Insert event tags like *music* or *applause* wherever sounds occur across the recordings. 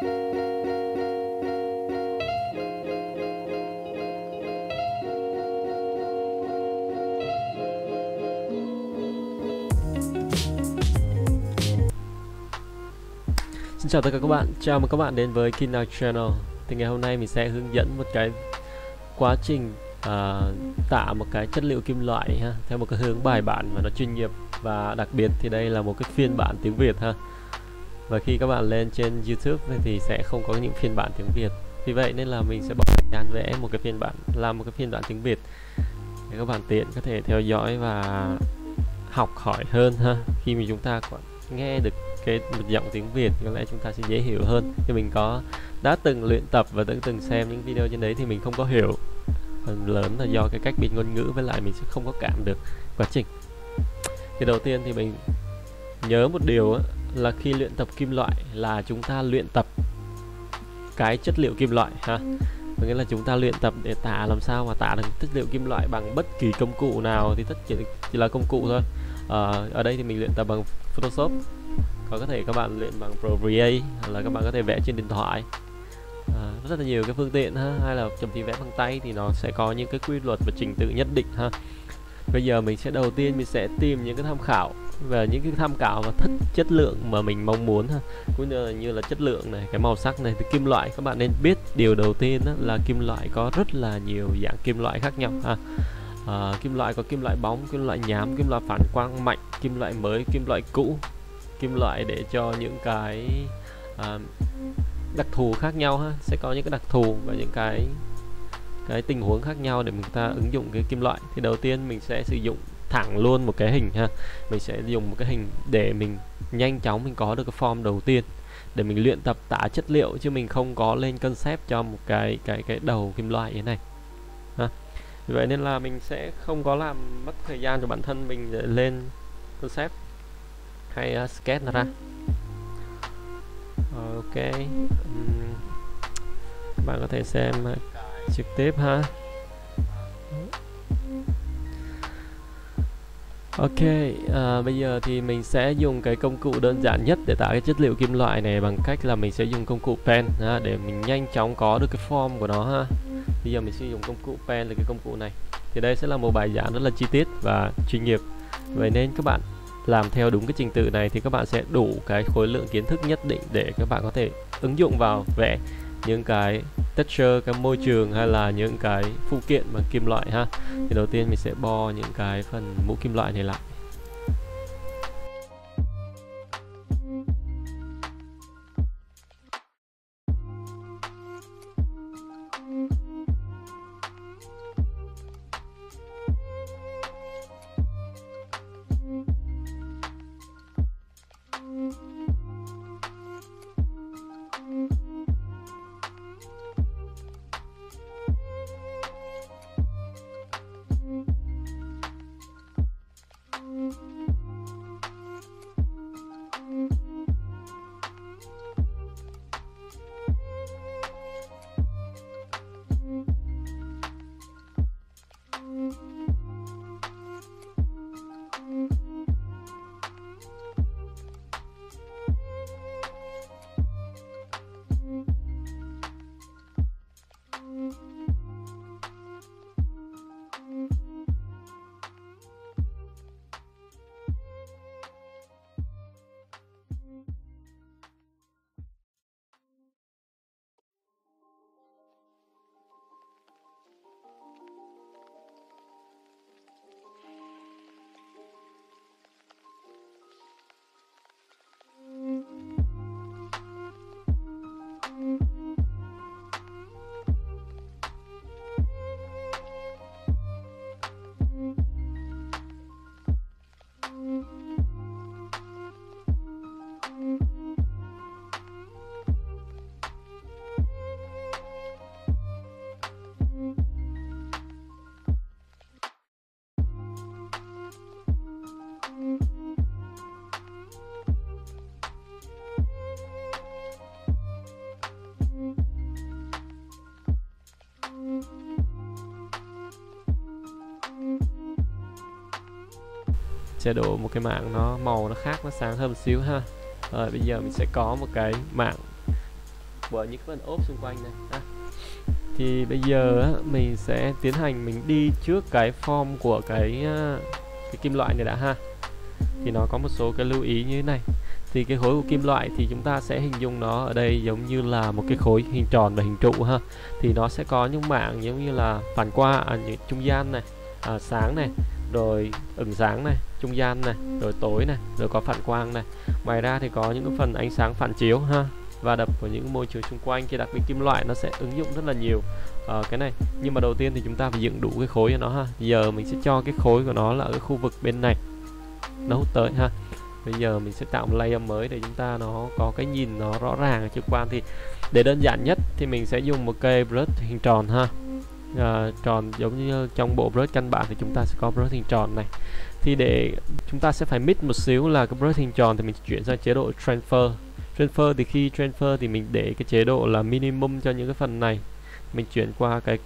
Xin chào tất cả các bạn, chào mừng các bạn đến với Kina Channel. Thì ngày hôm nay mình sẽ hướng dẫn một cái quá trình à, uh, tạo một cái chất liệu kim loại ha Theo một cái hướng bài bản và nó chuyên nghiệp Và đặc biệt thì đây là một cái phiên bản tiếng Việt ha. Và khi các bạn lên trên YouTube thì sẽ không có những phiên bản tiếng Việt. Vì vậy nên là mình sẽ bỏ thời gian vẽ một cái phiên bản, làm một cái phiên bản tiếng Việt. Để các bạn tiện có thể theo dõi và học hỏi hơn ha. Khi mà chúng ta còn nghe được cái một giọng tiếng Việt có lẽ chúng ta sẽ dễ hiểu hơn. Thì mình có đã từng luyện tập và đã từng xem những video trên đấy thì mình không có hiểu. Phần lớn là do cái cách biệt ngôn ngữ với lại mình sẽ không có cảm được quá trình. Thì đầu tiên thì mình nhớ một điều á, là khi luyện tập kim loại là chúng ta luyện tập cái chất liệu kim loại ha? Có nghĩa là chúng ta luyện tập để tả làm sao mà tả được chất liệu kim loại bằng bất kỳ công cụ nào thì tất chỉ, chỉ là công cụ thôi. À, ở đây thì mình luyện tập bằng Photoshop. Còn có thể các bạn luyện bằng Procreate hoặc là các bạn có thể vẽ trên điện thoại. À, rất là nhiều cái phương tiện ha? Hay là chậm thì vẽ bằng tay thì nó sẽ có những cái quy luật và trình tự nhất định ha? Bây giờ mình sẽ đầu tiên mình sẽ tìm những cái tham khảo và những cái tham khảo và thích chất lượng mà mình mong muốn ha. Cũng như là, như là chất lượng này cái màu sắc này thì kim loại các bạn nên biết điều đầu tiên đó là kim loại có rất là nhiều dạng kim loại khác nhau ha. À, kim loại có kim loại bóng kim loại nhám kim loại phản quang mạnh kim loại mới kim loại cũ. Kim loại để cho những cái à, đặc thù khác nhau ha. Sẽ có những cái đặc thù và những cái cái tình huống khác nhau để người ta ứng dụng cái kim loại. Thì đầu tiên mình sẽ sử dụng thẳng luôn một cái hình ha. Mình sẽ dùng một cái hình để mình nhanh chóng mình có được cái form đầu tiên để mình luyện tập tả chất liệu chứ mình không có lên concept cho một cái cái cái đầu kim loại như này. Ha. vậy nên là mình sẽ không có làm mất thời gian cho bản thân mình để lên concept hay uh, sketch nó ra. Ok. Um, bạn có thể xem uh, trực tiếp ha. Ok, à, bây giờ thì mình sẽ dùng cái công cụ đơn giản nhất để tạo cái chất liệu kim loại này bằng cách là mình sẽ dùng công cụ pen ha, để mình nhanh chóng có được cái form của nó ha. Bây giờ mình sẽ dùng công cụ pen là cái công cụ này. Thì đây sẽ là một bài giảng rất là chi tiết và chuyên nghiệp. Vậy nên các bạn làm theo đúng cái trình tự này thì các bạn sẽ đủ cái khối lượng kiến thức nhất định để các bạn có thể ứng dụng vào vẽ những cái texture, cái môi trường hay là những cái phụ kiện bằng kim loại ha. Thì đầu tiên mình sẽ bo những cái phần mũ kim loại này lại. Sẽ đổ một cái mạng nó màu nó khác nó sáng hơn một xíu ha. Rồi bây giờ mình sẽ có một cái mạng bởi những cái phần ốp xung quanh này ha. thì bây giờ á, mình sẽ tiến hành mình đi trước cái form của cái à, cái kim loại này đã ha. Thì nó có một số cái lưu ý như thế này. Thì cái khối của kim loại thì chúng ta sẽ hình dung nó ở đây giống như là một cái khối hình tròn và hình trụ ha. Thì nó sẽ có những mảng giống như là phản qua à, những trung gian này à, sáng này rồi ửng sáng này trung gian này rồi tối này rồi có phản quang này. Ngoài ra thì có những cái phần ánh sáng phản chiếu ha và đập của những môi trường xung quanh thì đặc biệt kim loại nó sẽ ứng dụng rất là nhiều. Uh, cái này nhưng mà đầu tiên thì chúng ta phải dựng đủ cái khối cho nó ha. Giờ mình sẽ cho cái khối của nó là ở cái khu vực bên này nó hút tới ha. Bây giờ mình sẽ tạo một layer mới để chúng ta nó có cái nhìn nó rõ ràng trực quan. Thì để đơn giản nhất thì mình sẽ dùng một cây brush hình tròn ha. À, tròn giống như trong bộ brush căn bản thì chúng ta sẽ có brush hình tròn này thì để chúng ta sẽ phải mix một xíu là cái brush hình tròn thì mình chuyển sang chế độ transfer. Transfer thì khi transfer thì mình để cái chế độ là minimum cho những cái phần này. Mình chuyển qua cái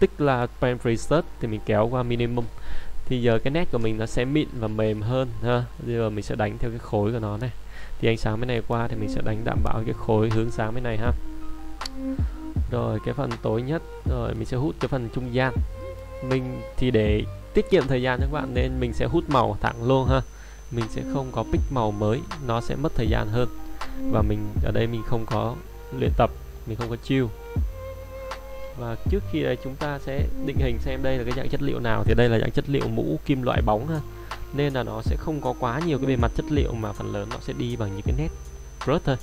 tích là pan preset thì mình kéo qua minimum. Thì giờ cái nét của mình nó sẽ mịn và mềm hơn, ha. Bây giờ mình sẽ đánh theo cái khối của nó này. Thì ánh sáng bên này qua thì mình sẽ đánh đảm bảo cái khối hướng sáng bên này, ha. Rồi, cái phần tối nhất. Rồi, mình sẽ hút cái phần trung gian. Mình thì để tiết kiệm thời gian cho các bạn, nên mình sẽ hút màu thẳng luôn ha. Mình sẽ không có pick màu mới, nó sẽ mất thời gian hơn. Và mình, ở đây mình không có luyện tập, mình không có chiêu và trước khi đấy chúng ta sẽ định hình xem đây là cái dạng chất liệu nào. Thì đây là dạng chất liệu mũ kim loại bóng ha. Nên là nó sẽ không có quá nhiều cái bề mặt chất liệu mà phần lớn nó sẽ đi bằng những cái nét brush thôi.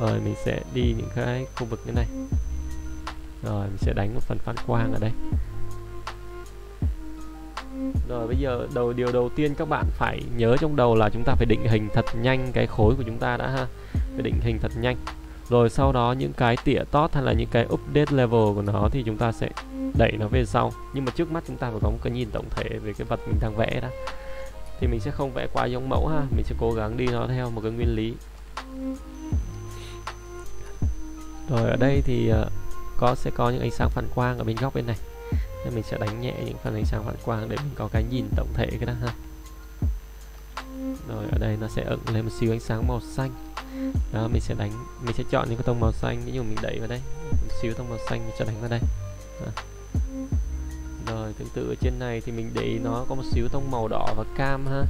Rồi, mình sẽ đi những cái khu vực như này. Rồi, mình sẽ đánh một phần phản quang ở đây rồi, bây giờ đầu, điều đầu tiên các bạn phải nhớ trong đầu là chúng ta phải định hình thật nhanh cái khối của chúng ta đã ha. Phải định hình thật nhanh. Rồi sau đó những cái tỉa tót hay là những cái update level của nó thì chúng ta sẽ đẩy nó về sau. Nhưng mà trước mắt chúng ta phải có một cái nhìn tổng thể về cái vật mình đang vẽ đó thì mình sẽ không vẽ quá giống mẫu ha. Mình sẽ cố gắng đi nó theo một cái nguyên lý. Rồi, ở đây thì ờ, có, sẽ có những ánh sáng phản quang ở bên góc bên này nên mình sẽ đánh nhẹ những phần ánh sáng phản quang để mình có cái nhìn tổng thể cái đó ha. Rồi ở đây nó sẽ ẩn lên một xíu ánh sáng màu xanh. Đó mình sẽ đánh mình sẽ chọn những cái tông màu xanh ví dụ mình đẩy vào đây một xíu tông màu xanh mình sẽ đánh vào đây. Đó. rồi tương tự ở trên này thì mình để nó có một xíu tông màu đỏ và cam ha.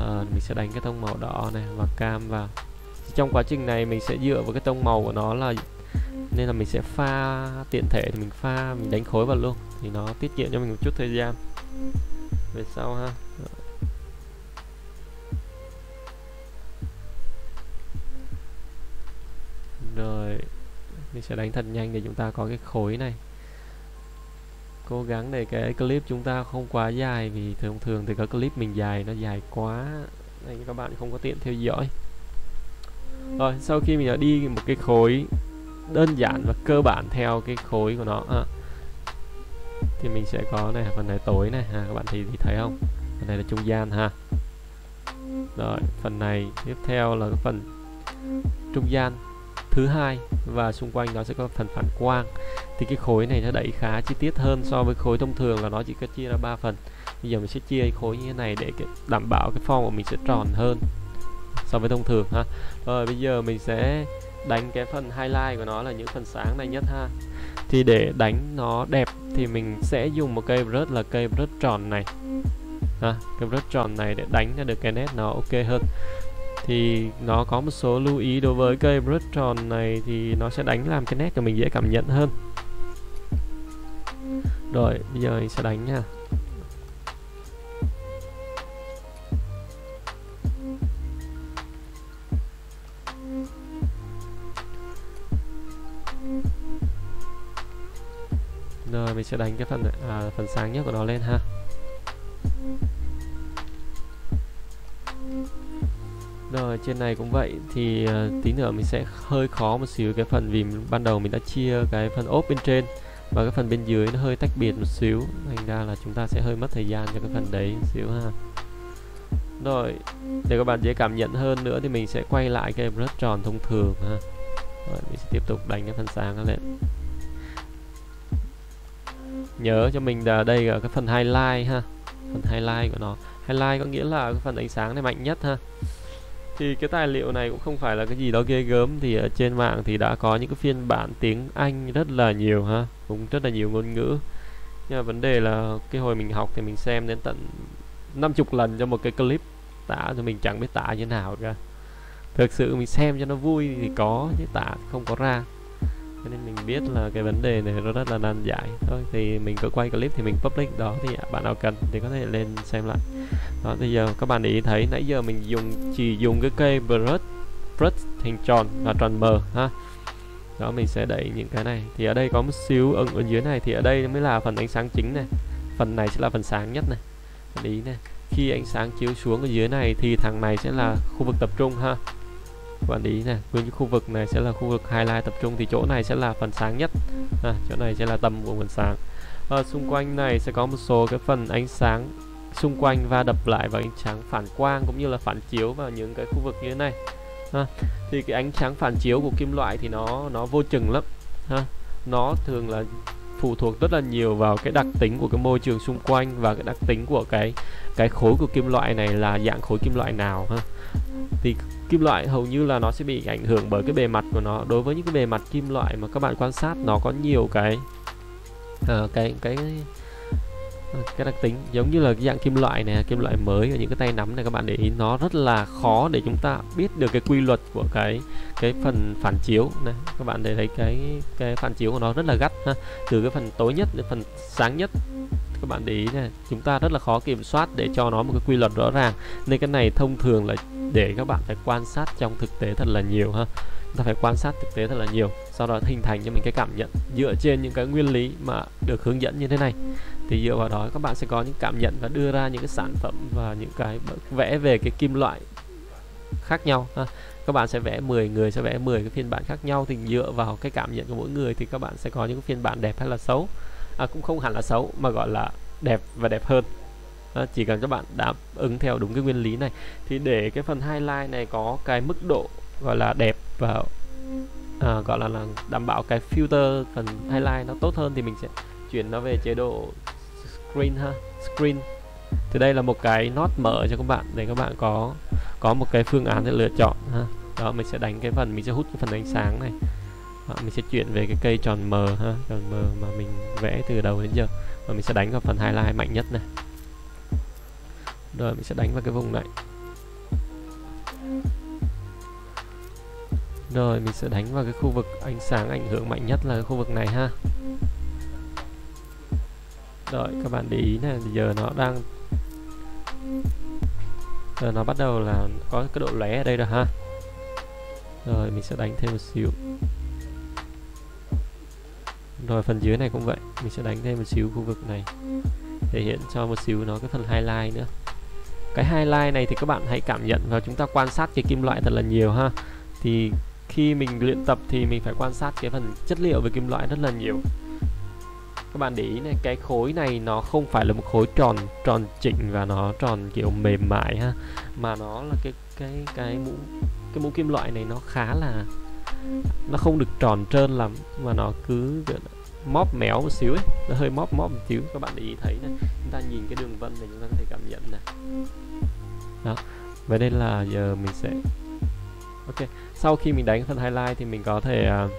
À, mình sẽ đánh cái tông màu đỏ này và cam vào. Trong quá trình này mình sẽ dựa vào cái tông màu của nó là nên là mình sẽ pha tiện thể thì mình pha, mình đánh khối vào luôn. Thì nó tiết kiệm cho mình một chút thời gian. Về sau ha. Rồi, mình sẽ đánh thật nhanh để chúng ta có cái khối này. Cố gắng để cái clip chúng ta không quá dài vì thường thường thì các clip mình dài nó dài quá. Nên các bạn không có tiện theo dõi. Rồi, sau khi mình đã đi một cái khối đơn giản và cơ bản theo cái khối của nó. À, thì mình sẽ có này phần này tối này ha các bạn thì, thì thấy không? Phần này là trung gian ha. Rồi phần này tiếp theo là cái phần trung gian thứ hai và xung quanh nó sẽ có phần phản quang. Thì cái khối này nó đẩy khá chi tiết hơn so với khối thông thường là nó chỉ có chia ra 3 phần. Bây giờ mình sẽ chia khối như thế này để đảm bảo cái form của mình sẽ tròn hơn so với thông thường ha. Rồi bây giờ mình sẽ đánh cái phần highlight của nó là những phần sáng này nhất ha. Thì để đánh nó đẹp thì mình sẽ dùng một cây brush là cây brush tròn này. Ha cây brush tròn này để đánh ra được cái nét nó ok hơn. Thì nó có một số lưu ý đối với cây brush tròn này thì nó sẽ đánh làm cái nét của mình dễ cảm nhận hơn. Rồi, bây giờ mình sẽ đánh nha. Rồi mình sẽ đánh cái phần à, phần sáng nhất của nó lên ha. Rồi trên này cũng vậy. Thì uh, tí nữa mình sẽ hơi khó một xíu cái phần vì ban đầu mình đã chia cái phần ốp bên trên và cái phần bên dưới nó hơi tách biệt một xíu. Thành ra là chúng ta sẽ hơi mất thời gian cho cái phần đấy một xíu ha. Rồi để các bạn dễ cảm nhận hơn nữa thì mình sẽ quay lại cái brush tròn thông thường ha. Rồi mình sẽ tiếp tục đánh cái phần sáng lên nhớ cho mình là đây là cái phần highlight ha. Phần highlight của nó. Highlight có nghĩa là cái phần ánh sáng này mạnh nhất ha. Thì cái tài liệu này cũng không phải là cái gì đó ghê gớm, thì ở trên mạng thì đã có những cái phiên bản tiếng Anh rất là nhiều ha. Cũng rất là nhiều ngôn ngữ. Nhưng mà vấn đề là cái hồi mình học thì mình xem đến tận 50 lần cho một cái clip tả thì mình chẳng biết tả như nào cả. Thực sự mình xem cho nó vui thì có, chứ tả không có ra cho nên mình biết là cái vấn đề này nó rất là nan giải. Thôi thì mình có quay clip thì mình public đó thì bạn nào cần thì có thể lên xem lại. Đó bây giờ các bạn để ý thấy nãy giờ mình dùng chỉ dùng cái cây brush brush hình tròn và tròn mờ ha. Đó mình sẽ đẩy những cái này. Thì ở đây có một xíu ở, ở dưới này thì ở đây mới là phần ánh sáng chính này. Phần này sẽ là phần sáng nhất này. Bạn ý này khi ánh sáng chiếu xuống ở dưới này thì thằng này sẽ là khu vực tập trung ha quản lý này nguyên khu vực này sẽ là khu vực highlight tập trung thì chỗ này sẽ là phần sáng nhất. À, chỗ này sẽ là tầm của phần sáng. À, xung quanh này sẽ có một số cái phần ánh sáng xung quanh va đập lại vào ánh sáng phản quang cũng như là phản chiếu vào những cái khu vực như thế này. Ha. thì cái ánh sáng phản chiếu của kim loại thì nó nó vô chừng lắm. Ha nó thường là phụ thuộc rất là nhiều vào cái đặc tính của cái môi trường xung quanh và cái đặc tính của cái cái khối của kim loại này là dạng khối kim loại nào ha. Thì kim loại hầu như là nó sẽ bị ảnh hưởng bởi cái bề mặt của nó. Đối với những cái bề mặt kim loại mà các bạn quan sát nó có nhiều cái uh, cái cái cái đặc tính, giống như là cái dạng kim loại này, kim loại mới ở những cái tay nắm này các bạn để ý, nó rất là khó để chúng ta biết được cái quy luật của cái cái phần phản chiếu này. Các bạn để thấy cái cái phản chiếu của nó rất là gắt ha. Từ cái phần tối nhất đến phần sáng nhất, các bạn để ý này, chúng ta rất là khó kiểm soát để cho nó một cái quy luật rõ ràng. Nên cái này thông thường là để các bạn phải quan sát trong thực tế thật là nhiều ha. Chúng ta phải quan sát thực tế thật là nhiều sau đó hình thành cho mình cái cảm nhận dựa trên những cái nguyên lý mà được hướng dẫn như thế này. Thì dựa vào đó các bạn sẽ có những cảm nhận và đưa ra những cái sản phẩm và những cái vẽ về cái kim loại khác nhau ha. các bạn sẽ vẽ 10 người sẽ vẽ 10 cái phiên bản khác nhau. Thì dựa vào cái cảm nhận của mỗi người thì các bạn sẽ có những phiên bản đẹp hay là xấu. À, cũng không hẳn là xấu mà gọi là đẹp và đẹp hơn. À, chỉ cần các bạn đáp ứng theo đúng cái nguyên lý này. Thì để cái phần highlight này có cái mức độ gọi là đẹp và à, gọi là, là đảm bảo cái filter phần highlight nó tốt hơn thì mình sẽ chuyển nó về chế độ screen ha screen. Thì đây là một cái nốt mở cho các bạn để các bạn có có một cái phương án để lựa chọn ha. Đó mình sẽ đánh cái phần mình sẽ hút cái phần ánh sáng này. Đó, mình sẽ chuyển về cái cây tròn mờ ha tròn mờ mà mình vẽ từ đầu đến giờ. Và mình sẽ đánh vào phần highlight mạnh nhất này. Rồi mình sẽ đánh vào cái vùng này rồi, mình sẽ đánh vào cái khu vực ánh sáng ảnh hưởng mạnh nhất là cái khu vực này ha. Rồi, các bạn để ý này, giờ nó đang giờ nó bắt đầu là có cái độ lóe ở đây rồi ha. Rồi, mình sẽ đánh thêm một xíu. Rồi, phần dưới này cũng vậy, mình sẽ đánh thêm một xíu khu vực này. Thể hiện cho một xíu nó cái phần highlight nữa. Cái highlight này thì các bạn hãy cảm nhận và chúng ta quan sát cái kim loại thật là nhiều ha. Thì khi mình luyện tập thì mình phải quan sát cái phần chất liệu về kim loại rất là nhiều. Các bạn để ý này, cái khối này nó không phải là một khối tròn tròn chỉnh và nó tròn kiểu mềm mại ha, mà nó là cái cái cái mũ cái mũ kim loại này nó khá là, nó không được tròn trơn lắm mà nó cứ móp méo một xíu ấy, nó hơi móp móp một xíu. Các bạn để ý thấy này, chúng ta nhìn cái đường vân này chúng ta có thể cảm nhận này. Đó, vậy đây là giờ mình sẽ, ok sau khi mình đánh phần highlight thì mình có thể uh,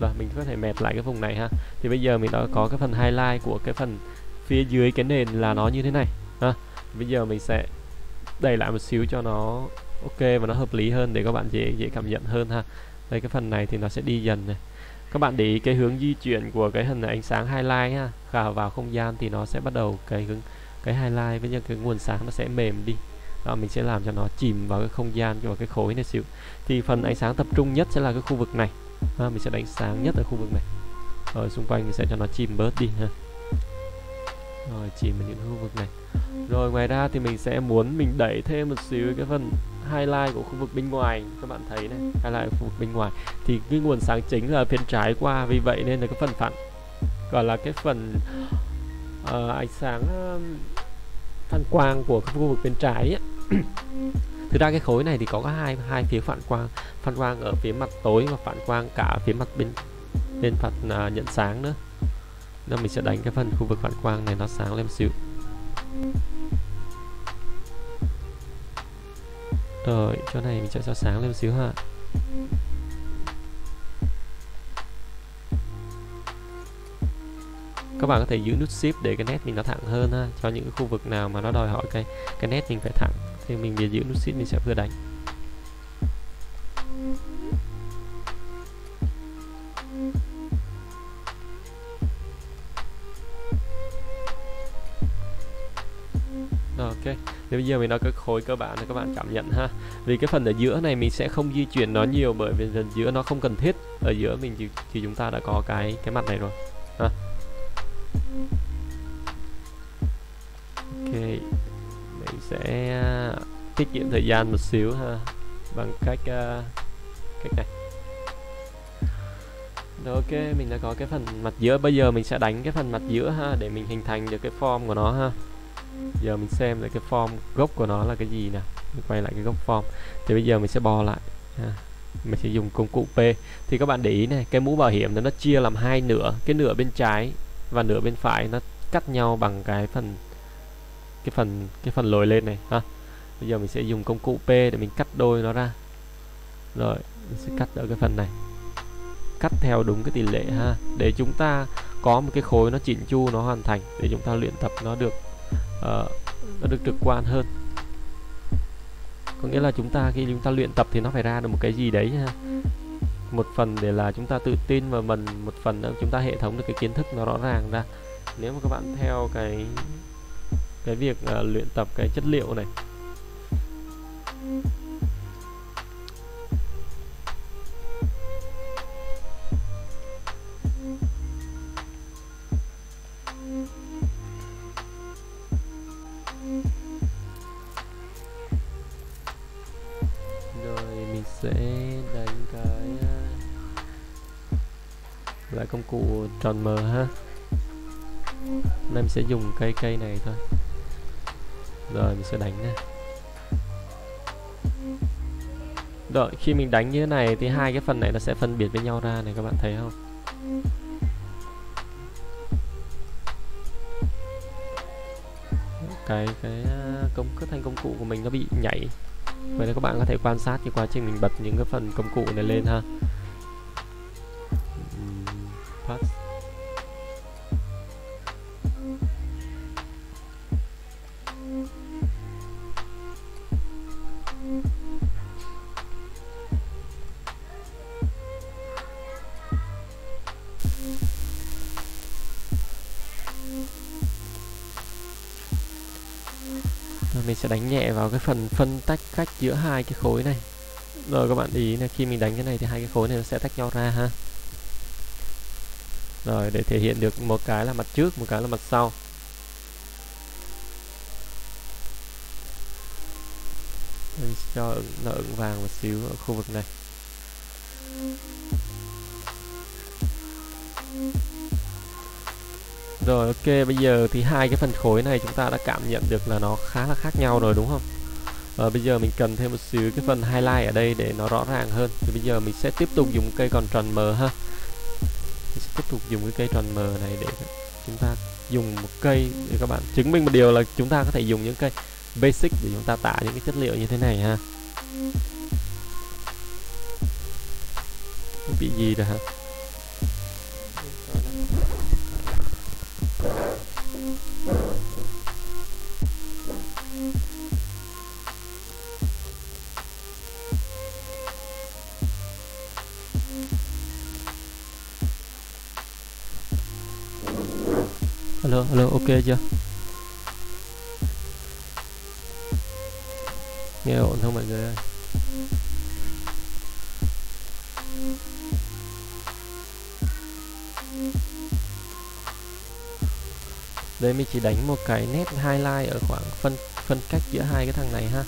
và mình có thể mệt lại cái vùng này ha. Thì bây giờ mình đã có cái phần highlight của cái phần phía dưới cái nền là nó như thế này ha. Bây giờ mình sẽ đẩy lại một xíu cho nó ok và nó hợp lý hơn để các bạn dễ dễ cảm nhận hơn ha. Đây cái phần này thì nó sẽ đi dần này. Các bạn để ý cái hướng di chuyển của cái hình ánh sáng highlight ha khả vào không gian thì nó sẽ bắt đầu cái hướng cái highlight với những cái nguồn sáng nó sẽ mềm đi đó mình sẽ làm cho nó chìm vào cái không gian vào cái khối này xíu. Thì phần ánh sáng tập trung nhất sẽ là cái khu vực này. Ha, mình sẽ đánh sáng nhất ở khu vực này. Rồi xung quanh mình sẽ cho nó chìm bớt đi ha. Rồi chìm vào những khu vực này. Rồi ngoài ra thì mình sẽ muốn mình đẩy thêm một xíu cái phần highlight của khu vực bên ngoài. Các bạn thấy này highlight của khu vực bên ngoài. Thì cái nguồn sáng chính là phía trái qua vì vậy nên là cái phần phản gọi là cái phần uh, ánh sáng uh, phản quang của khu vực bên trái ấy. *coughs* thực ra cái khối này thì có hai hai phía phản quang phản quang ở phía mặt tối và phản quang cả phía mặt bên bên mặt uh, nhận sáng nữa. Nên mình sẽ đánh cái phần khu vực phản quang này nó sáng lên một xíu. Rồi chỗ này mình sẽ cho sáng lên một xíu ha các bạn có thể giữ nút shift để cái nét mình nó thẳng hơn ha cho những khu vực nào mà nó đòi hỏi cái cái nét mình phải thẳng. Thì mình vừa giữ nút shift mình sẽ vừa đánh. Ok. Thì bây giờ mình nói cái khối cơ bản là các bạn cảm nhận ha. Vì cái phần ở giữa này mình sẽ không di chuyển nó nhiều bởi vì phần giữa nó không cần thiết. Ở giữa mình thì, thì chúng ta đã có cái cái mặt này rồi ha ok mình sẽ uh, tiết kiệm thời gian một xíu ha bằng cách uh, cách này. Rồi ok mình đã có cái phần mặt giữa. Bây giờ mình sẽ đánh cái phần mặt giữa ha để mình hình thành được cái form của nó ha. Giờ mình xem lại cái form gốc của nó là cái gì nè. Mình quay lại cái gốc form. Thì bây giờ mình sẽ bò lại ha. mình sẽ dùng công cụ P. Thì các bạn để ý này cái mũ bảo hiểm nó chia làm hai nửa. Cái nửa bên trái và nửa bên phải nó cắt nhau bằng cái phần cái phần cái phần lồi lên này ha. Bây giờ mình sẽ dùng công cụ P để mình cắt đôi nó ra. Rồi mình sẽ cắt ở cái phần này. Cắt theo đúng cái tỷ lệ ha. Để chúng ta có một cái khối nó chỉnh chu nó hoàn thành để chúng ta luyện tập nó được uh, nó được trực quan hơn. Có nghĩa là chúng ta khi chúng ta luyện tập thì nó phải ra được một cái gì đấy ha một phần để là chúng ta tự tin và mình một phần nữa chúng ta hệ thống được cái kiến thức nó rõ ràng ra. Nếu mà các bạn theo cái cái việc uh, luyện tập cái chất liệu này. Rồi mình sẽ lại công cụ tròn mờ ha. Hôm nay mình sẽ dùng cây cây này thôi. Rồi, mình sẽ đánh nè đợi khi mình đánh như thế này thì hai cái phần này nó sẽ phân biệt với nhau ra này, các bạn thấy không? Cái cái à, công, cái thanh công cụ của mình nó bị nhảy. Vậy nên các bạn có thể quan sát cái quá trình mình bật những cái phần công cụ này lên ha pass. Rồi mình sẽ đánh nhẹ vào cái phần phân tách cách giữa hai cái khối này. Rồi các bạn ý là khi mình đánh cái này thì hai cái khối này nó sẽ tách nhau ra ha rồi để thể hiện được một cái là mặt trước một cái là mặt sau mình cho ứng, nó ứng vàng một xíu ở khu vực này Rồi ok, bây giờ thì hai cái phần khối này chúng ta đã cảm nhận được là nó khá là khác nhau rồi đúng không? Ờ, bây giờ mình cần thêm một xíu cái phần highlight ở đây để nó rõ ràng hơn. Thì bây giờ mình sẽ tiếp tục dùng cây còn tròn mờ ha. Tiếp tục dùng cái cây tròn mờ này để chúng ta dùng một cây để các bạn chứng minh một điều là chúng ta có thể dùng những cây basic để chúng ta tả những cái chất liệu như thế này ha. Bị gì rồi hả? Chưa? Nghe ổn không mọi người ơi? Đây, mình chỉ đánh một cái nét highlight ở khoảng phân phân cách giữa hai cái thằng này ha.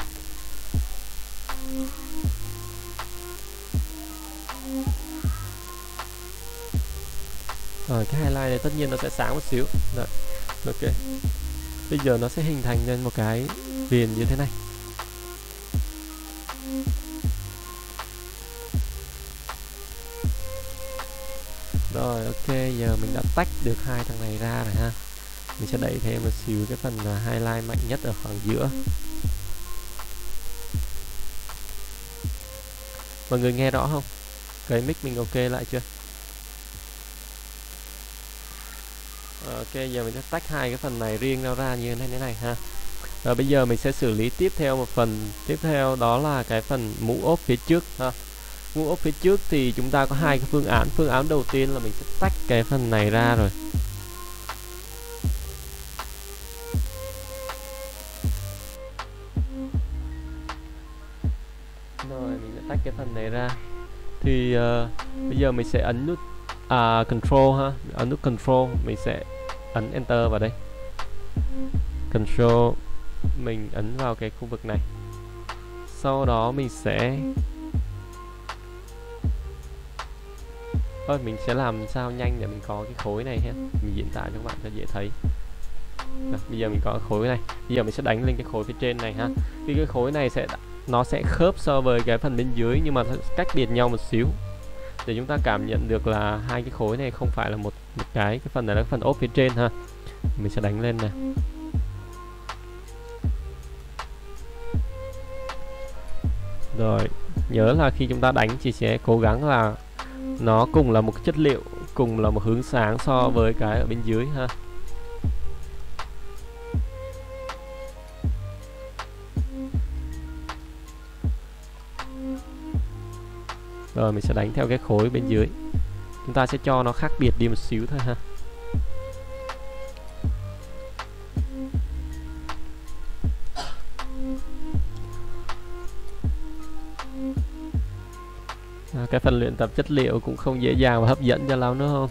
Rồi, cái highlight này tất nhiên nó sẽ sáng một xíu. Rồi ok. Bây giờ nó sẽ hình thành nên một cái viền như thế này. Rồi, ok. Giờ mình đã tách được hai thằng này ra rồi ha. Mình sẽ đẩy thêm một xíu cái phần à, highlight mạnh nhất ở khoảng giữa. Mọi người nghe rõ không? Cái mic mình ok lại chưa? Ok giờ mình sẽ tách hai cái phần này riêng ra ra như thế này, này ha. Rồi bây giờ mình sẽ xử lý tiếp theo một phần. Tiếp theo đó là cái phần mũ ốp phía trước ha. Mũ ốp phía trước thì chúng ta có hai cái phương án. Phương án đầu tiên là mình sẽ tách cái phần này ra rồi. Rồi mình sẽ tách cái phần này ra. Thì uh, bây giờ mình sẽ ấn nút à, control ha. Ấn nút control mình sẽ ấn enter vào đây. Control mình ấn vào cái khu vực này. Sau đó mình sẽ thôi mình sẽ làm sao nhanh để mình có cái khối này hết. Mình diễn tả cho các bạn cho dễ thấy. Rồi, bây giờ mình có khối này. Bây giờ mình sẽ đánh lên cái khối phía trên này ha. Thì cái khối này sẽ nó sẽ khớp so với cái phần bên dưới nhưng mà cách biệt nhau một xíu. Để chúng ta cảm nhận được là hai cái khối này không phải là một, một cái cái phần này là cái phần ốp phía trên ha. Mình sẽ đánh lên này. Rồi, nhớ là khi chúng ta đánh chị sẽ cố gắng là nó cùng là một chất liệu, cùng là một hướng sáng so với cái ở bên dưới ha. Rồi, mình sẽ đánh theo cái khối bên dưới chúng ta sẽ cho nó khác biệt đi một xíu thôi ha. À, cái phần luyện tập chất liệu cũng không dễ dàng và hấp dẫn cho lắm nữa không?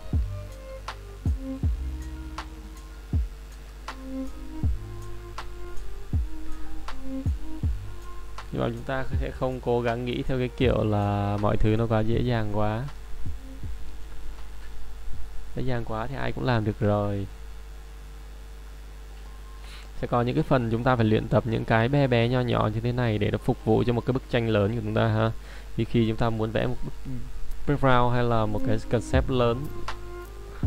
Nhưng mà chúng ta sẽ không cố gắng nghĩ theo cái kiểu là mọi thứ nó quá dễ dàng quá dễ dàng quá thì ai cũng làm được rồi. Sẽ có những cái phần chúng ta phải luyện tập những cái bé bé nho nhỏ như thế này để nó phục vụ cho một cái bức tranh lớn của chúng ta ha. Thì khi chúng ta muốn vẽ một background hay là một cái concept lớn,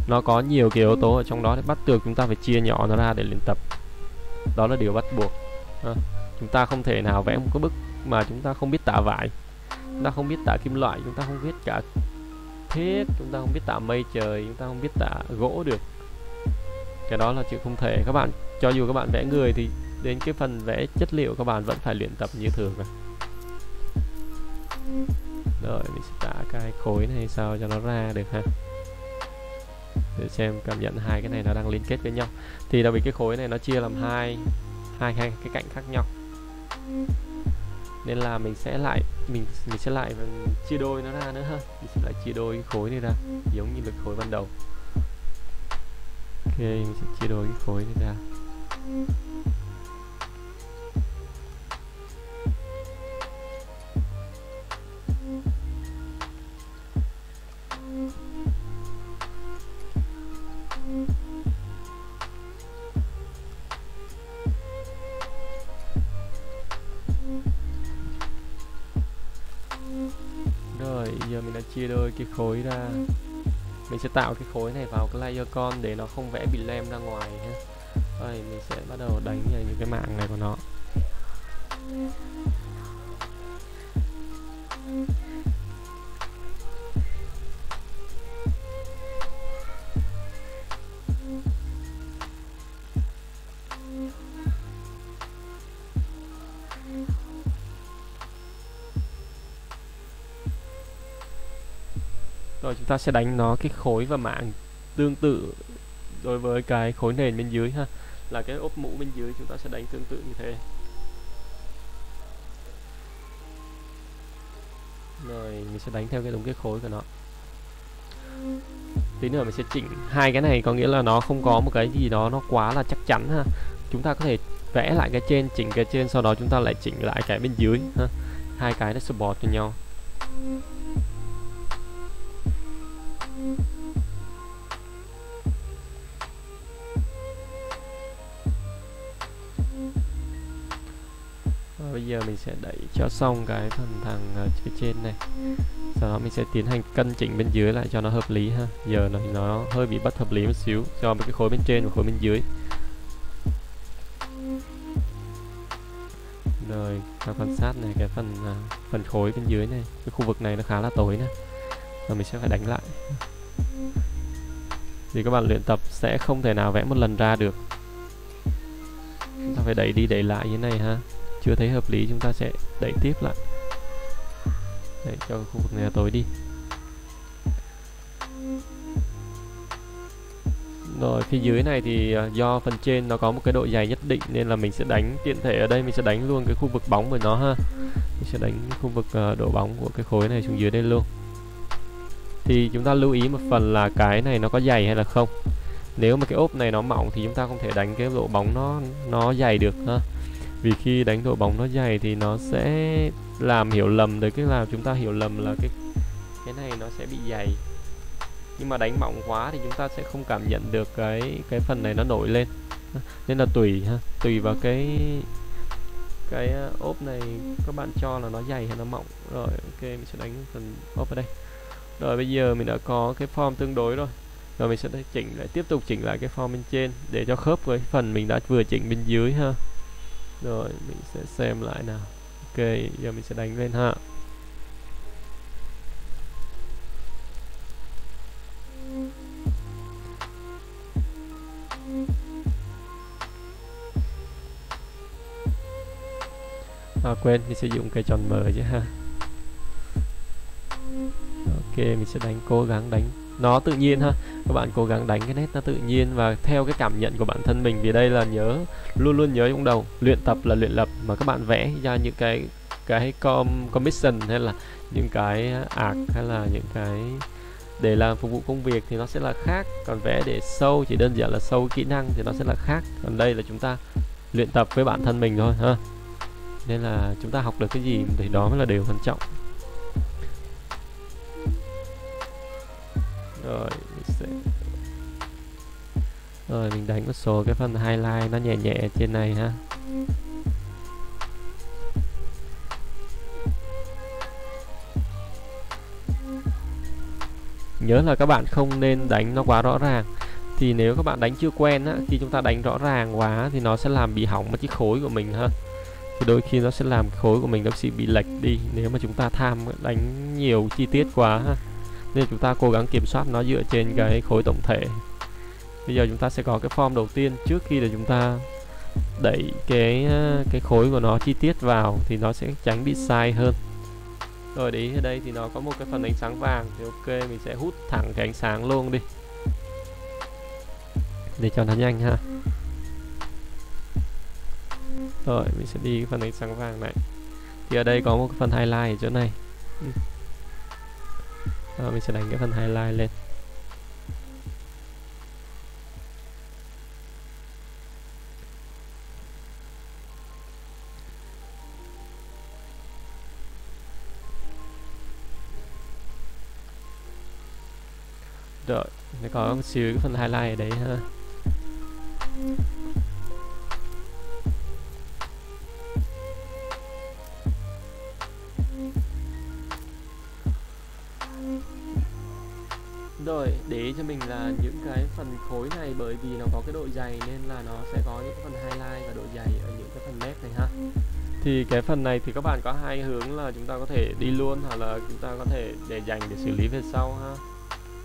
nó có nhiều cái yếu tố ở trong đó thì bắt buộc chúng ta phải chia nhỏ nó ra để luyện tập. Đó là điều bắt buộc. Ha, chúng ta không thể nào vẽ một cái bức mà chúng ta không biết tả vải. Chúng ta không biết tả kim loại, chúng ta không biết cả thiết chúng ta không biết tạo mây trời, chúng ta không biết tả gỗ được. Cái đó là chuyện không thể. Các bạn, cho dù các bạn vẽ người thì đến cái phần vẽ chất liệu các bạn vẫn phải luyện tập như thường rồi. Rồi, mình sẽ tả cái khối này sao cho nó ra được ha. Để xem cảm nhận hai cái này nó đang liên kết với nhau. Thì đặc biệt cái khối này nó chia làm hai hai hai cái cạnh khác nhau. Nên là mình sẽ lại mình mình sẽ lại chia đôi nó ra nữa ha. Mình sẽ lại chia đôi cái khối này ra, giống như lực khối ban đầu. Ok, mình sẽ chia đôi cái khối này ra. Cái khối ra. Mình sẽ tạo cái khối này vào cái layer con để nó không vẽ bị lem ra ngoài ha rồi mình sẽ bắt đầu đánh vào những cái mạng này của nó. Chúng ta sẽ đánh nó cái khối và mạng tương tự đối với cái khối nền bên dưới ha. Là cái ốp mũ bên dưới chúng ta sẽ đánh tương tự như thế. Rồi, mình sẽ đánh theo cái đúng cái khối của nó. Tí nữa mình sẽ chỉnh hai cái này, có nghĩa là nó không có một cái gì đó nó quá là chắc chắn ha. Chúng ta có thể vẽ lại cái trên, chỉnh cái trên, sau đó chúng ta lại chỉnh lại cái bên dưới ha. Hai cái nó support cho nhau bây giờ mình sẽ đẩy cho xong cái phần thằng ờ, uh, phía trên này. Sau đó mình sẽ tiến hành cân chỉnh bên dưới lại cho nó hợp lý ha. Giờ nó nó hơi bị bất hợp lý một xíu. Cho một cái khối bên trên và khối bên dưới. Rồi ta quan sát này cái phần ờ, phần khối bên dưới này. Cái khu vực này nó khá là tối nè. Và mình sẽ phải đánh lại thì các bạn luyện tập sẽ không thể nào vẽ một lần ra được. Chúng ta phải đẩy đi đẩy lại như này ha. Chưa thấy hợp lý chúng ta sẽ đẩy tiếp lại. Để cho khu vực này tối đi. Rồi, phía dưới này thì à, do phần trên nó có một cái độ dày nhất định nên là mình sẽ đánh tiện thể ở đây. Mình sẽ đánh luôn cái khu vực bóng của nó ha. Mình sẽ đánh khu vực à, độ bóng của cái khối này xuống dưới đây luôn thì chúng ta lưu ý một phần là cái này nó có dày hay là không? Nếu mà cái ốp này nó mỏng thì chúng ta không thể đánh cái độ bóng nó nó dày được ha. Vì khi đánh độ bóng nó dày thì nó sẽ làm hiểu lầm tới cái làm chúng ta hiểu lầm là cái cái này nó sẽ bị dày. Nhưng mà đánh mỏng quá thì chúng ta sẽ không cảm nhận được cái cái phần này nó nổi lên. Nên là tùy ha, tùy vào cái cái ờ, ốp này các bạn cho là nó dày hay nó mỏng. Rồi, ok, mình sẽ đánh phần ốp ở đây rồi bây giờ mình đã có cái form tương đối rồi. Rồi mình sẽ chỉnh lại tiếp tục chỉnh lại cái form bên trên để cho khớp với phần mình đã vừa chỉnh bên dưới ha. Rồi mình sẽ xem lại nào. Ok giờ mình sẽ đánh lên ha. À, quên mình sẽ dùng cây tròn mờ chứ ha ok, mình sẽ đánh, cố gắng đánh nó tự nhiên ha. Các bạn cố gắng đánh cái nét nó tự nhiên và theo cái cảm nhận của bản thân mình vì đây là nhớ, luôn luôn nhớ trong đầu. Luyện tập là luyện lập mà các bạn vẽ ra những cái cái com, commission hay là những cái art hay là những cái để làm phục vụ công việc thì nó sẽ là khác. Còn vẽ để sâu chỉ đơn giản là sâu kỹ năng thì nó sẽ là khác. Còn đây là chúng ta luyện tập với bản thân mình thôi ha. Nên là chúng ta học được cái gì thì đó mới là điều quan trọng. Rồi, mình sẽ rồi, mình đánh một số cái phần highlight nó nhẹ nhẹ trên này ha. Nhớ là các bạn không nên đánh nó quá rõ ràng. Thì nếu các bạn đánh chưa quen á, khi chúng ta đánh rõ ràng quá thì nó sẽ làm bị hỏng một chiếc khối của mình ha. Thì đôi khi nó sẽ làm khối của mình nó sẽ bị lệch đi nếu mà chúng ta tham đánh nhiều chi tiết quá ha nên chúng ta cố gắng kiểm soát nó dựa trên cái khối tổng thể. Bây giờ chúng ta sẽ có cái form đầu tiên. Trước khi là chúng ta đẩy cái cái khối của nó chi tiết vào thì nó sẽ tránh bị sai hơn. Rồi, để ý ở đây thì nó có một cái phần ánh sáng vàng thì ok, mình sẽ hút thẳng cái ánh sáng luôn đi. Để cho nó nhanh ha. Rồi, mình sẽ đi cái phần ánh sáng vàng này. Thì ở đây có một cái phần highlight ở chỗ này. Ừ à, mình sẽ đánh cái phần highlight lên. Rồi nó có một xíu cái phần highlight ở đấy ha. Khối này bởi vì nó có cái độ dày nên là nó sẽ có những phần highlight và độ dày ở những cái phần nét này ha. Thì cái phần này thì các bạn có hai hướng là chúng ta có thể đi luôn hoặc là chúng ta có thể để dành để xử lý về sau ha.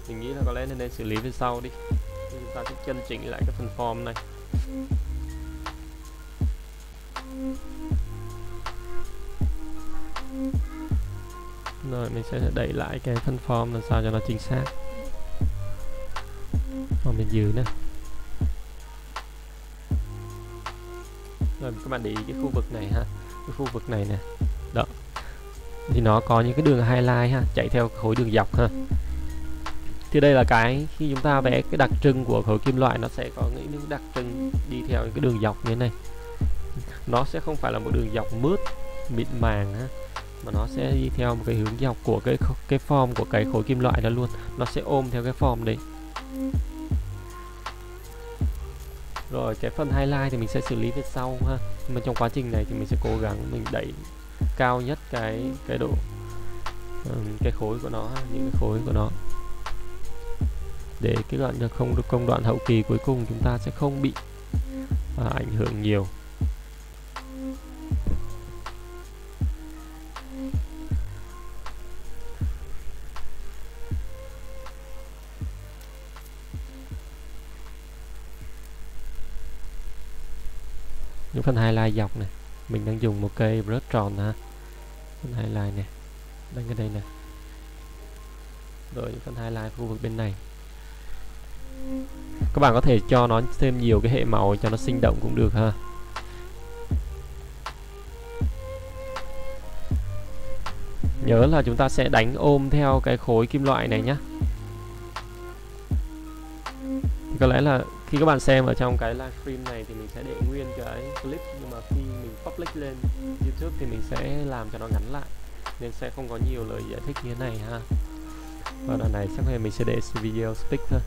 Mình nghĩ là có lẽ nên xử lý về sau đi. Thì chúng ta sẽ chân chỉnh lại cái phần form này. Rồi, mình sẽ đẩy lại cái phần form làm sao cho nó chính xác còn bên dưới nè. Rồi, các bạn để ý cái khu vực này ha. Cái khu vực này nè. Đó. Thì nó có những cái đường highlight ha, Chạy theo khối đường dọc ha. Thì đây là cái khi chúng ta vẽ cái đặc trưng của khối kim loại, nó sẽ có những đặc trưng đi theo những cái đường dọc như thế này. Nó sẽ không phải là một đường dọc mướt, mịn màng ha, mà nó sẽ đi theo một cái hướng dọc của cái cái form của cái khối kim loại đó luôn. Nó sẽ ôm theo cái form đấy rồi cái phần highlight thì mình sẽ xử lý về sau ha. Nhưng mà trong quá trình này thì mình sẽ cố gắng mình đẩy cao nhất cái cái độ um, cái khối của nó những cái khối của nó. Để cái đoạn không được công đoạn hậu kỳ cuối cùng chúng ta sẽ không bị à, ảnh hưởng nhiều. Chúng phần highlight dọc này. Mình đang dùng một cây brush tròn ha. Phần highlight này. Đang cái đây nè. Rồi, những phần highlight khu vực bên này. Các bạn có thể cho nó thêm nhiều cái hệ màu cho nó sinh động cũng được ha. Nhớ là chúng ta sẽ đánh ôm theo cái khối kim loại này nhé thì có lẽ là khi các bạn xem ở trong cái livestream này thì mình sẽ để nguyên cái clip, nhưng mà khi mình public lên YouTube thì mình sẽ làm cho nó ngắn lại, nên sẽ không có nhiều lời giải thích như thế này ha. Và đoạn này chắc là mình sẽ để video speak thôi.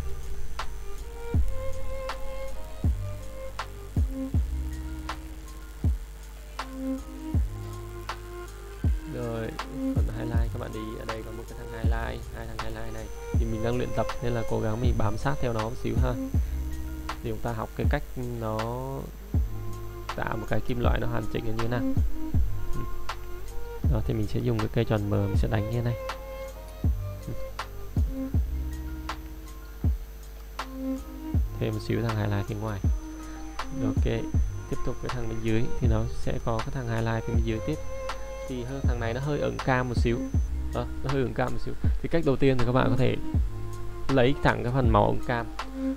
Rồi, phần highlight, các bạn đi ở đây có một cái thằng highlight, hai thằng highlight này. Thì mình đang luyện tập nên là cố gắng mình bám sát theo nó một xíu ha thì chúng ta học cái cách nó tạo một cái kim loại nó hoàn chỉnh như thế nào. Đó thì mình sẽ dùng cái cây tròn mờ mình sẽ đánh như thế này. Thêm một xíu thằng highlight phía ngoài. Ok tiếp tục với thằng bên dưới thì nó sẽ có cái thằng highlight phía bên dưới tiếp. Thì hơn thằng này nó hơi ẩn cam một xíu. À, nó hơi ẩn cam một xíu. Thì cách đầu tiên thì các bạn có thể lấy thẳng cái phần màu ẩn cam.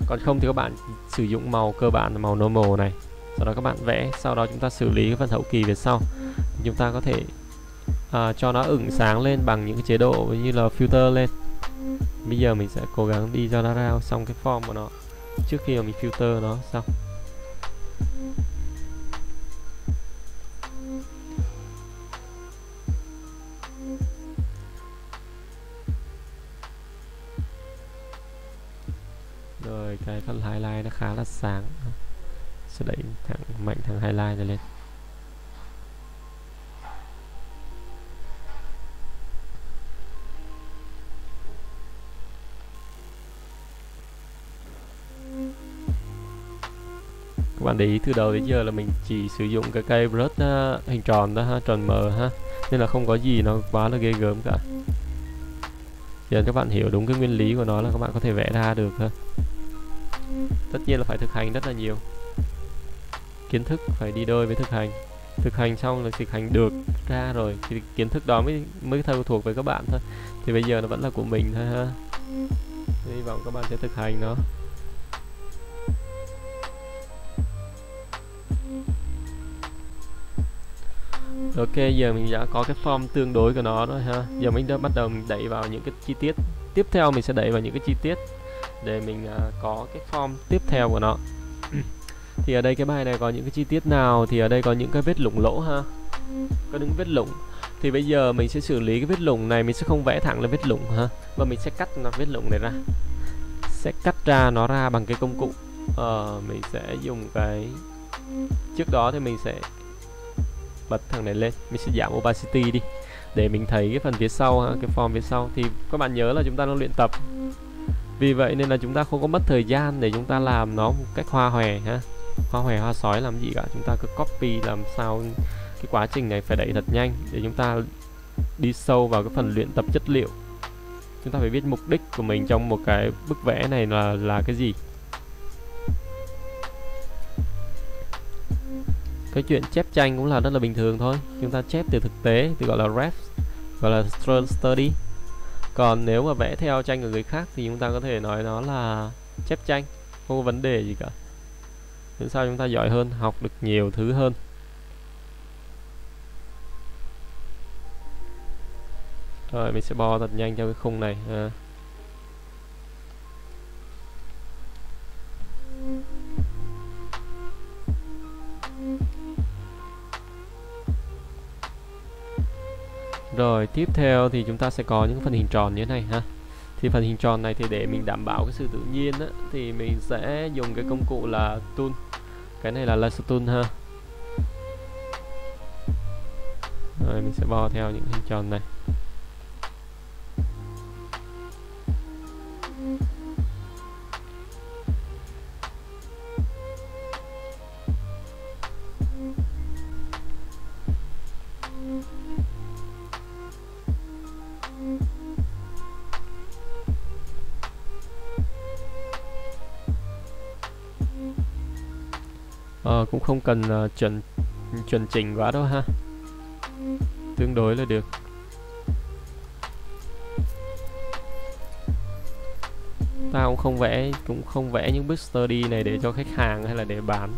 Còn không thì các bạn sử dụng màu cơ bản là màu normal này. Sau đó các bạn vẽ sau đó chúng ta xử lý cái phần hậu kỳ về sau. Chúng ta có thể à, cho nó ửng sáng lên bằng những cái chế độ như là filter lên. Bây giờ mình sẽ cố gắng đi cho nó ra xong cái form của nó trước khi mà mình filter nó xong. Sáng. Sẽ đẩy thẳng mạnh thằng highlight này lên. Các bạn để ý từ đầu đến giờ là mình chỉ sử dụng cái cây brush uh, hình tròn đó ha tròn mờ ha. Nên là không có gì nó quá là ghê gớm cả. Giờ các bạn hiểu đúng cái nguyên lý của nó là các bạn có thể vẽ ra được ha tất nhiên là phải thực hành rất là nhiều. Kiến thức phải đi đôi với thực hành. Thực hành xong là thực hành được ra rồi, thì kiến thức đó mới mới theo thuộc với các bạn thôi. Thì bây giờ nó vẫn là của mình thôi ha. Hy vọng các bạn sẽ thực hành nó. Ok, giờ mình đã có cái form tương đối của nó rồi ha. Giờ mình đã bắt đầu mình đẩy vào những cái chi tiết. Tiếp theo mình sẽ đẩy vào những cái chi tiết. Để mình uh, có cái form tiếp theo của nó. *clears throat* Thì ở đây cái bài này có những cái chi tiết nào? Thì ở đây có những cái vết lủng lỗ ha? Có những vết lủng. Thì bây giờ mình sẽ xử lý cái vết lủng này Mình sẽ không vẽ thẳng lên vết lủng ha Và mình sẽ cắt nó vết lủng này ra. Sẽ cắt ra nó ra bằng cái công cụ. Uh, Mình sẽ dùng cái Trước đó thì mình sẽ bật thằng này lên. Mình sẽ giảm opacity đi để mình thấy cái phần phía sau ha, cái form phía sau. Thì các bạn nhớ là chúng ta đang luyện tập vì vậy nên là chúng ta không có mất thời gian để chúng ta làm nó một cách hoa hòe ha. Hoa hòe, hoa sói làm gì cả? Chúng ta cứ copy làm sao cái quá trình này phải đẩy thật nhanh để chúng ta đi sâu vào cái phần luyện tập chất liệu. Chúng ta phải biết mục đích của mình trong một cái bức vẽ này là là cái gì. Cái chuyện chép tranh cũng là rất là bình thường thôi. Chúng ta chép từ thực tế thì gọi là ref, gọi là study còn nếu mà vẽ theo tranh của người khác thì chúng ta có thể nói nó là chép tranh, không có vấn đề gì cả. Miễn sao chúng ta giỏi hơn, học được nhiều thứ hơn. Rồi, mình sẽ bo thật nhanh theo cái khung này. À. Rồi tiếp theo thì chúng ta sẽ có những phần hình tròn như thế này ha. Thì phần hình tròn này thì để mình đảm bảo cái sự tự nhiên á, Thì mình sẽ dùng cái công cụ là tool. Cái này là laser tool ha. Rồi mình sẽ bo theo những hình tròn này. Ờ, cũng không cần uh, chuẩn chuẩn chỉnh quá đâu ha. Tương đối là được. Ta cũng không vẽ cũng không vẽ những bức study này để cho khách hàng hay là để bán.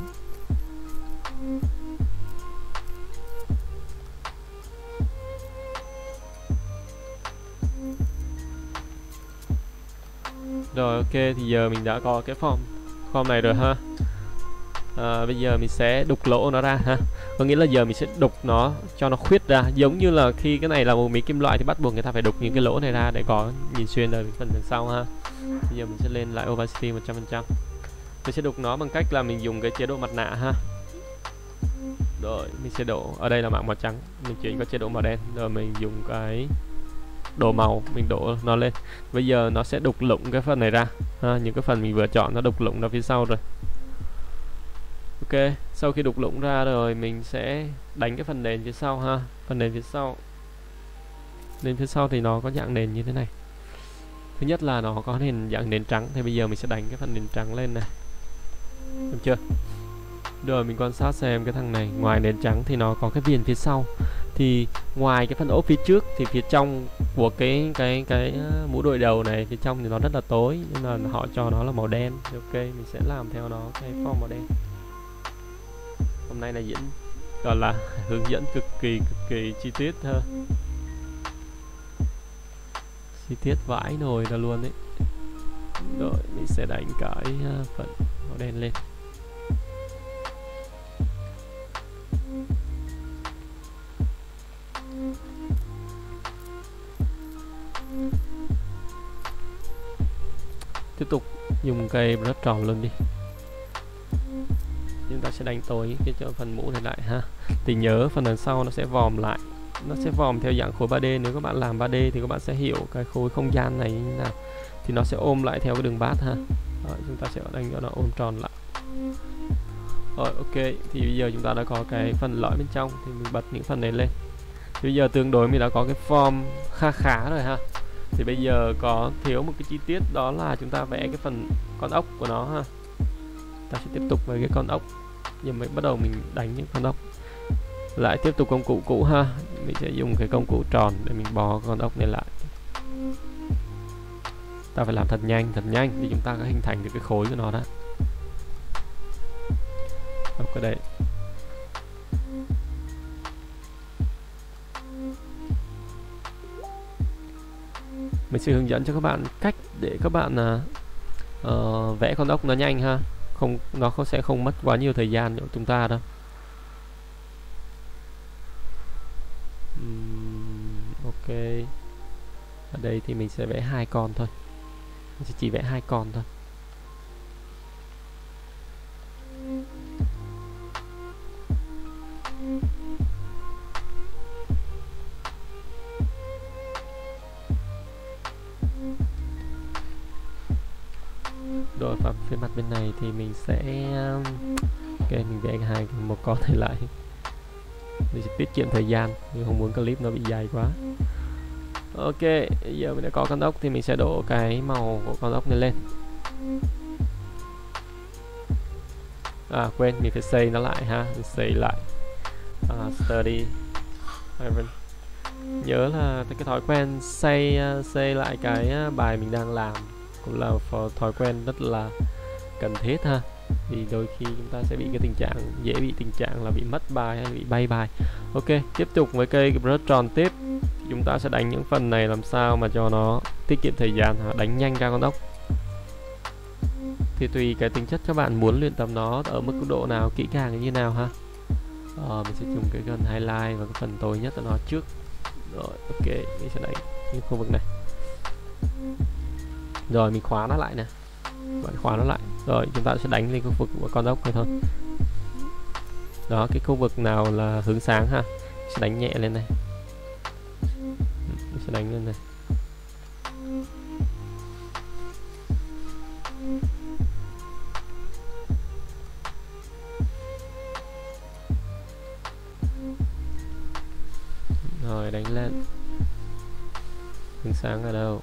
Rồi ok thì giờ mình đã có cái form form này rồi ha à, bây giờ mình sẽ đục lỗ nó ra ha. Có nghĩa là giờ mình sẽ đục nó cho nó khuyết ra. Giống như là khi cái này là một miếng kim loại thì bắt buộc người ta phải đục những cái lỗ này ra để có nhìn xuyên ở phần đằng sau ha. Bây giờ mình sẽ lên lại opacity 100% mình sẽ đục nó bằng cách là mình dùng cái chế độ mặt nạ ha. Rồi mình sẽ đổ ở đây là mạng màu trắng. Mình chuyển qua chế độ màu đen rồi mình dùng cái đồ màu mình đổ nó lên. Bây giờ nó sẽ đục lụng cái phần này ra ha, những cái phần mình vừa chọn nó đục lụng ra phía sau rồi ok, sau khi đục lũng ra rồi mình sẽ đánh cái phần nền phía sau ha. Phần nền phía sau. Nền phía sau thì nó có dạng nền như thế này. Thứ nhất là nó có nền dạng nền trắng, thì bây giờ mình sẽ đánh cái phần nền trắng lên này. Được chưa? Rồi, mình quan sát xem cái thằng này. Ngoài nền trắng thì nó có cái viền phía sau. Thì ngoài cái phần ốp phía trước thì phía trong của cái cái cái ờ, mũ đội đầu này, phía trong thì nó rất là tối, nên là họ cho nó là màu đen. Ok, mình sẽ làm theo nó cái form màu đen hôm nay là diễn gọi là hướng dẫn cực kỳ cực kỳ chi tiết ha. Chi tiết vãi nồi ra luôn đấy rồi, mình sẽ đánh cái à, phần màu đen lên. Tiếp tục dùng cây brush tròn lên đi chúng ta sẽ đánh tối cái cho phần mũ này lại ha. Thì nhớ phần đằng sau nó sẽ vòm lại. Nó sẽ vòm theo dạng khối 3D nếu các bạn làm 3D thì các bạn sẽ hiểu cái khối không gian này như thế nào. Thì nó sẽ ôm lại theo cái đường bát ha. Rồi, chúng ta sẽ đánh cho nó ôm tròn lại. Rồi ok. Thì bây giờ chúng ta đã có cái phần lõi bên trong. Thì mình bật những phần này lên. Thì bây giờ tương đối mình đã có cái form kha khá rồi ha. Thì bây giờ có thiếu một cái chi tiết đó là chúng ta vẽ cái phần con ốc của nó ha. Ta sẽ tiếp tục với cái con ốc giờ mới bắt đầu mình đánh những con ốc. Lại tiếp tục công cụ cũ ha. Mình sẽ dùng cái công cụ tròn để mình bó con ốc này lại. Ta phải làm thật nhanh thật nhanh thì chúng ta có hình thành được cái khối của nó đó ốc ở đây. Mình sẽ hướng dẫn cho các bạn cách để các bạn uh, vẽ con ốc nó nhanh ha không nó không sẽ không mất quá nhiều thời gian của chúng ta đâu. Uhm, ok. Ở đây thì mình sẽ vẽ hai con thôi. Mình sẽ chỉ vẽ hai con thôi. Rồi và phía mặt bên này thì mình sẽ um, ok mình vẽ hai một con này lại. Mình sẽ tiết kiệm thời gian nhưng không muốn clip nó bị dài quá. Ok giờ mình đã có con ốc thì mình sẽ đổ cái màu của con ốc này lên. À quên mình phải xây nó lại ha mình xây lại. À, study Ivan. Nhớ là cái thói quen xây uh, xây lại cái uh, bài mình đang làm cũng là thói quen rất là cần thiết ha. Vì đôi khi chúng ta sẽ bị cái tình trạng dễ bị tình trạng là bị mất bài hay bị bay bài. Ok tiếp tục với cây brush tròn tiếp. Chúng ta sẽ đánh những phần này làm sao mà cho nó tiết kiệm thời gian đánh nhanh ra con ốc thì tùy cái tính chất các bạn muốn luyện tập nó ở mức độ nào kỹ càng như nào ha. Ờ, mình sẽ dùng cái gần highlight và cái phần tối nhất của nó trước. Rồi ok mình sẽ đánh những khu vực này rồi, mình khóa nó lại nè. Bạn khóa nó lại. Rồi, chúng ta sẽ đánh lên khu vực của con ốc này thôi. Đó, cái khu vực nào là hướng sáng ha? Sẽ đánh nhẹ lên này. Mình sẽ đánh lên này. Rồi, đánh lên. Hướng sáng ở đâu?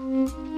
Música